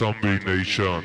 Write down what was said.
Zombie Nation.